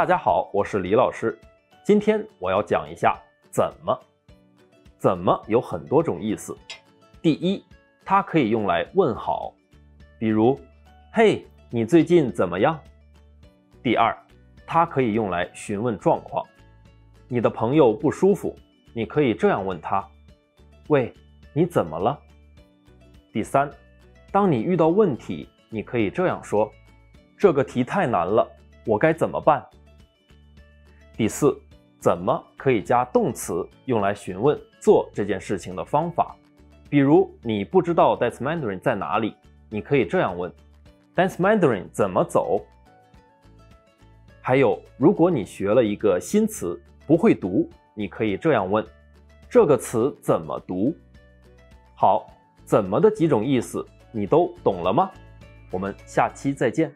大家好，我是李老师。今天我要讲一下怎么。怎么有很多种意思。第一，它可以用来问好，比如“嘿，你最近怎么样？”第二，它可以用来询问状况。你的朋友不舒服，你可以这样问他：“喂，你怎么了？”第三，当你遇到问题，你可以这样说：“这个题太难了，我该怎么办？”第四，怎么可以加动词用来询问做这件事情的方法？比如你不知道 Dance Mandarin 在哪里，你可以这样问：Dance Mandarin 怎么走？还有，如果你学了一个新词不会读，你可以这样问：这个词怎么读？好，怎么的几种意思你都懂了吗？我们下期再见。